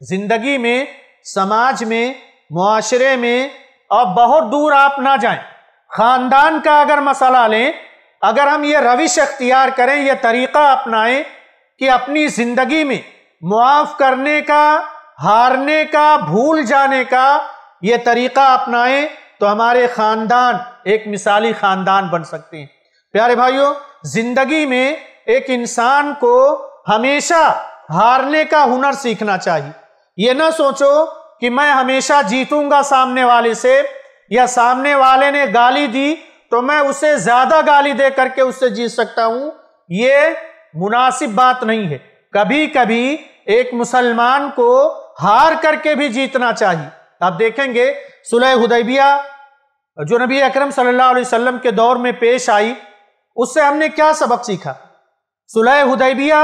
ज़िंदगी में, समाज में, मुआशरे में और बहुत दूर आप ना जाएँ। ख़ानदान का अगर मसला लें, अगर हम ये रविश अख्तियार करें यह तरीक़ा अपनाएँ कि अपनी ज़िंदगी में मुआफ़ करने का, हारने का, भूल जाने का ये तरीक़ा अपनाएँ तो हमारे ख़ानदान एक मिसाली ख़ानदान बन सकते हैं। प्यारे भाइयों, ज़िंदगी में एक इंसान को हमेशा हारने का हुनर सीखना चाहिए। ये ना सोचो कि मैं हमेशा जीतूँगा सामने वाले से, या सामने वाले ने गाली दी तो मैं उसे ज़्यादा गाली दे करके उससे जीत सकता हूँ। ये मुनासिब बात नहीं है। कभी कभी एक मुसलमान को हार करके भी जीतना चाहिए। आप देखेंगे, सुलह हुदैबिया, जो नबी अकरम सल्लल्लाहु अलैहि वसल्लम के दौर में पेश आई, उससे हमने क्या सबक सीखा? सुलह हुदैबिया,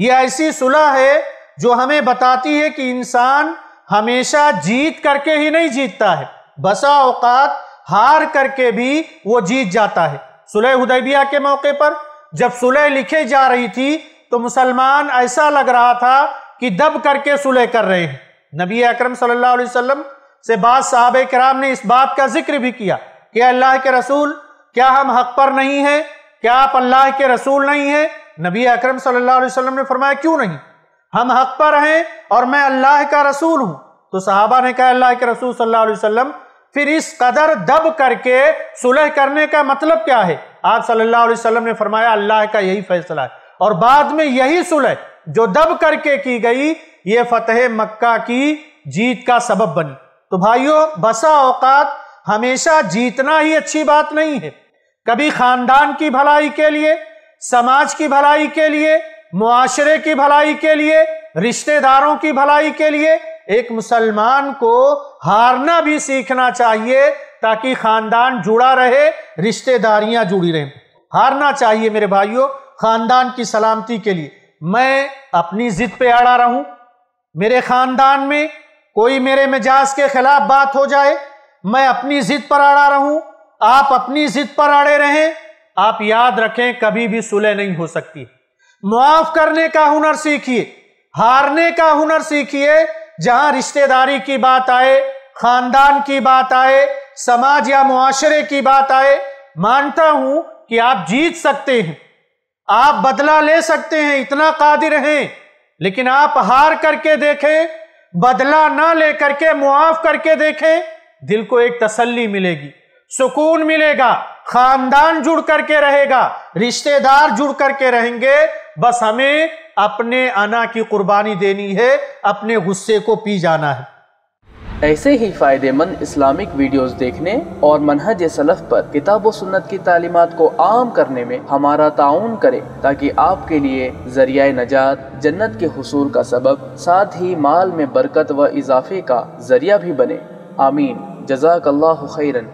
ये ऐसी सुलह है जो हमें बताती है कि इंसान हमेशा जीत करके ही नहीं जीतता है। बसा औकात हार करके भी वो जीत जाता है। सुलह हुदैबिया के मौके पर जब सुलह लिखे जा रही थी तो मुसलमान ऐसा लग रहा था कि दब करके सुलह कर रहे हैं। नबी अकरम सल्लल्लाहु अलैहि वसल्लम से बाद साहब कराम ने इस बात का ज़िक्र भी किया कि अल्लाह के रसूल, क्या हम हक पर नहीं हैं? क्या आप अल्लाह के रसूल नहीं हैं? नबी अकरम सल्लल्लाहु अलैहि वसल्लम ने फरमाया, क्यों नहीं? हम हक पर हैं और मैं अल्लाह का रसूल हूँ। तो साहबा ने कहा, अल्लाह के रसूल सल्लल्लाहु अलैहि वसल्लम, फिर इस कदर दब करके सुलह करने का मतलब क्या है? आप सल्लल्लाहु अलैहि वसल्लम ने फरमाया, अल्लाह का यही फैसला है। और बाद में यही सुलह जो दब करके की गई, ये फतेह मक्का की जीत का सबब बनी। तो भाइयों, बसा औकात हमेशा जीतना ही अच्छी बात नहीं है। कभी खानदान की भलाई के लिए, समाज की भलाई के लिए मुआशरे की भलाई के लिए, रिश्तेदारों की भलाई के लिए, एक मुसलमान को हारना भी सीखना चाहिए ताकि खानदान जुड़ा रहे, रिश्तेदारियाँ जुड़ी रहें। हारना चाहिए मेरे भाइयों, खानदान की सलामती के लिए। मैं अपनी जिद पे अड़ा रहूँ। मेरे खानदान में कोई मेरे मिजाज के खिलाफ बात हो जाए, मैं अपनी जिद पर अड़ा रहूँ। आप अपनी जिद पर अड़े रहें। आप याद रखें, कभी भी सुलह नहीं हो सकती। मुआफ करने का हुनर सीखिए, हारने का हुनर सीखिए, जहाँ रिश्तेदारी की बात आए, खानदान की बात आए, समाज या मुआशरे की बात आए, मानता हूँ कि आप जीत सकते हैं। आप बदला ले सकते हैं, इतना कादिर हैं, लेकिन आप हार करके देखें, बदला ना लेकर के मुआफ करके देखें, दिल को एक तसल्ली मिलेगी, सुकून मिलेगा, खानदान जुड़ करके रहेगा, रिश्तेदार जुड़ करके रहेंगे बस हमें अपने अना की कुर्बानी देनी है, अपने गुस्से को पी जाना है। ऐसे ही फ़ायदेमंद इस्लामिक वीडियोस देखने और मनहज सलफ़ पर किताब व सुन्नत की तालीमत को आम करने में हमारा ताउन करें, ताकि आपके लिए ज़रिया नजात, जन्नत के हसूल का सबब, साथ ही माल में बरकत व इजाफे का ज़रिया भी बने। आमीन। जजाकल्ला खैरन।